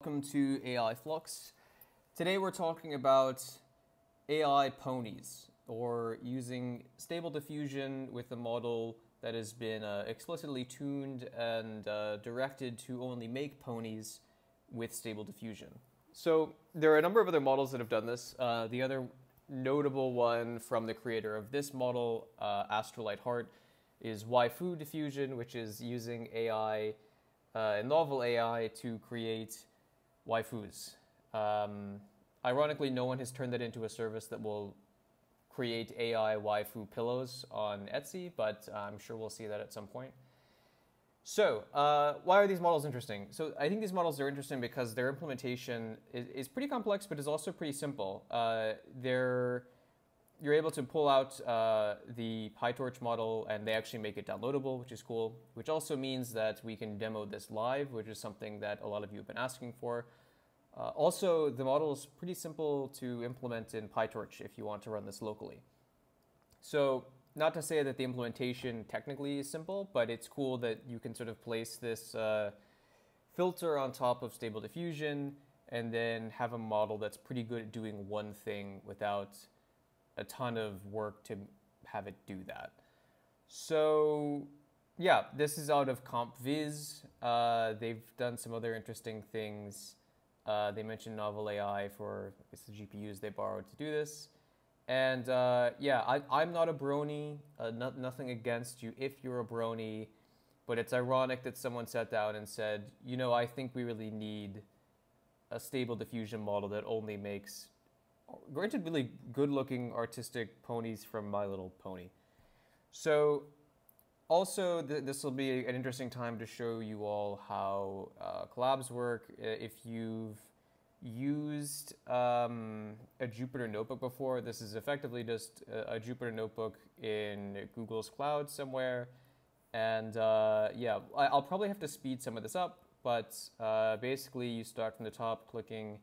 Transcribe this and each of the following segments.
Welcome to AI Flux. Today we're talking about AI ponies, or using stable diffusion with a model that has been uh, explicitly tuned and uh, directed to only make ponies with stable diffusion. So there are a number of other models that have done this. Uh, the other notable one from the creator of this model, uh, Astralite Heart, is Waifu diffusion, which is using AI, uh, novel AI, to create waifus. Um, ironically, no one has turned that into a service that will create AI waifu pillows on Etsy, but I'm sure we'll see that at some point. So, uh, why are these models interesting? So, I think these models are interesting because their implementation is, is pretty complex, but is also pretty simple. Uh, they're you're able to pull out uh, the PyTorch model and they actually make it downloadable, which is cool, which also means that we can demo this live, which is something that a lot of you have been asking for. Uh, also, the model is pretty simple to implement in PyTorch if you want to run this locally. So not to say that the implementation technically is simple, but it's cool that you can sort of place this uh, filter on top of Stable Diffusion and then have a model that's pretty good at doing one thing without a ton of work to have it do that. So yeah, this is out of CompVis. Uh, they've done some other interesting things. Uh, they mentioned novel AI for it's the GPUs they borrowed to do this. And uh, yeah, I, am not a brony, uh, nothing against you if you're a brony, but it's ironic that someone sat down and said, you know, I think we really need a stable diffusion model that only makes, granted, really good looking artistic ponies from My Little Pony. So also, th this will be an interesting time to show you all how uh, Colabs work. If you've used um, a Jupyter notebook before, this is effectively just a, a Jupyter notebook in Google's cloud somewhere. And uh, yeah, I, will probably have to speed some of this up, but uh, basically you start from the top clicking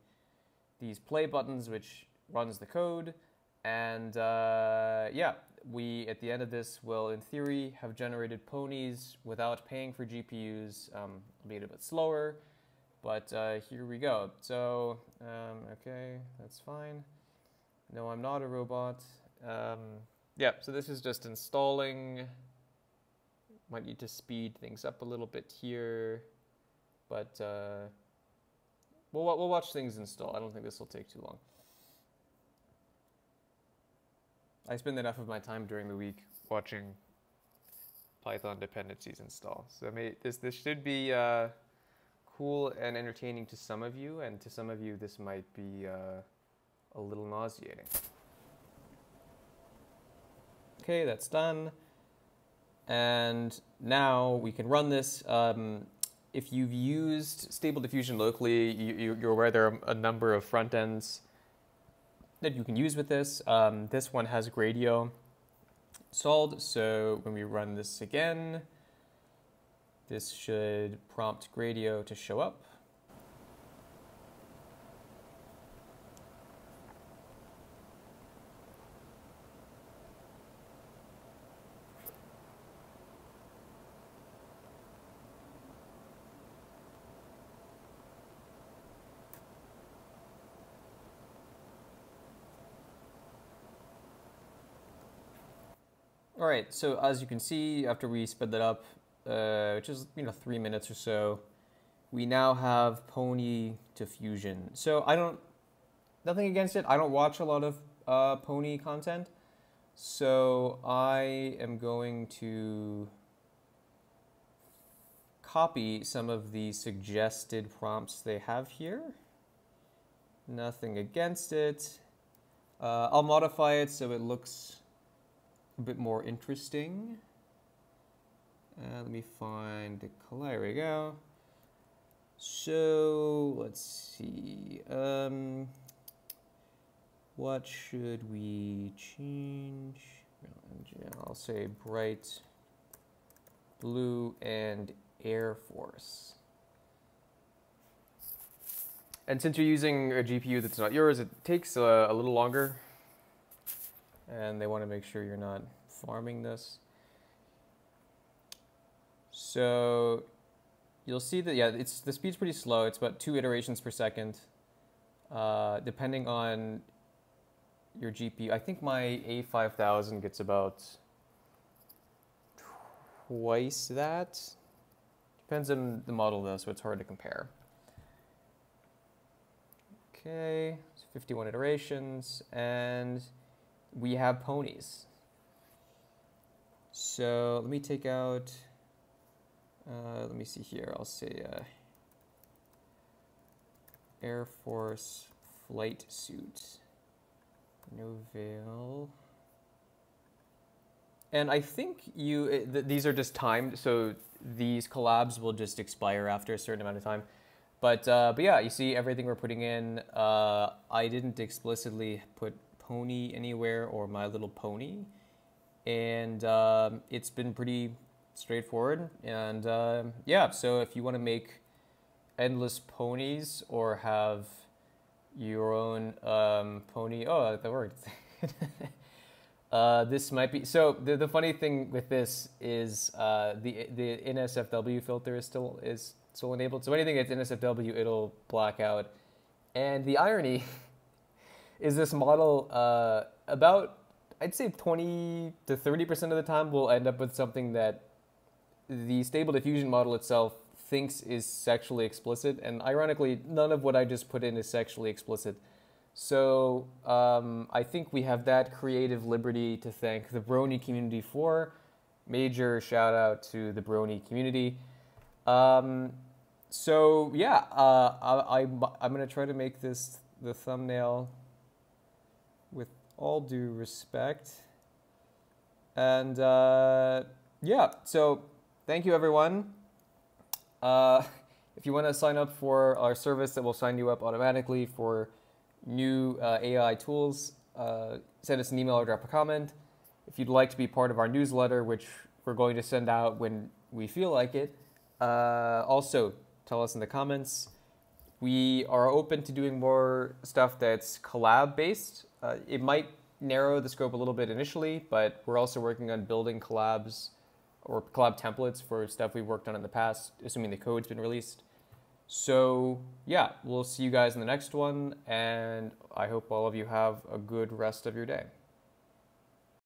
these play buttons, which runs the code. And uh, yeah, we, at the end of this, will, in theory, have generated ponies without paying for GPUs, um, albeit a bit slower. But uh, here we go. So, um, okay, that's fine. No, I'm not a robot. Um, yeah, so this is just installing. Might need to speed things up a little bit here. But uh, we'll, we'll watch things install. I don't think this will take too long. I spend enough of my time during the week watching Python dependencies install. So may, this this should be uh, cool and entertaining to some of you, and to some of you this might be uh, a little nauseating. Okay, that's done. And now we can run this. Um, if you've used Stable Diffusion locally, you, are aware there are a number of front ends that you can use with this. Um, this one has Gradio solved, so when we run this again, this should prompt Gradio to show up. All right, so as you can see, after we sped that up, uh, which is you know three minutes or so, we now have Pony diffusion. So I don't, nothing against it. I don't watch a lot of uh, Pony content, so I am going to copy some of the suggested prompts they have here. Nothing against it. Uh, I'll modify it so it looks a bit more interesting. Uh, let me find the color. There we go. So let's see. Um, what should we change? I'll say bright blue and Air Force. And since you're using a GPU that's not yours, it takes a, a little longer and they want to make sure you're not farming this. So you'll see that yeah, it's the speed's pretty slow. It's about two iterations per second, uh, depending on your GPU. I think my A5000 gets about twice that. Depends on the model though, so it's hard to compare. Okay, 51 iterations, and we have ponies. So let me take out, uh, let me see here, I'll say uh, Air Force flight suit. Novale. And I think you, th these are just timed, so these Colabs will just expire after a certain amount of time. But, uh, but yeah, you see everything we're putting in. Uh, I didn't explicitly put pony anywhere or My Little Pony. And um, it's been pretty straightforward. And uh, yeah, so if you want to make endless ponies or have your own um, pony, oh, that worked. Uh, this might be so. The, the funny thing with this is uh, the the NSFW filter is still is still enabled. So anything that's NSFW, it'll black out. And the irony is this model uh, about I'd say 20 to 30 percent of the time we'll end up with something that the stable diffusion model itself thinks is sexually explicit. And ironically, none of what I just put in is sexually explicit. So um, I think we have that creative liberty to thank the Brony community for. Major shout out to the Brony community. Um, so yeah, uh, I, I, I'm going to try to make this the thumbnail all due respect. And uh, yeah, so thank you everyone. Uh, if you want to sign up for our service that will sign you up automatically for new uh, AI tools, uh, send us an email or drop a comment. If you'd like to be part of our newsletter, which we're going to send out when we feel like it, uh, also tell us in the comments. We are open to doing more stuff that's Colab based. Uh, it might narrow the scope a little bit initially, but we're also working on building Colabs or Colab templates for stuff we've worked on in the past, assuming the code's been released. So, yeah, we'll see you guys in the next one, and I hope all of you have a good rest of your day.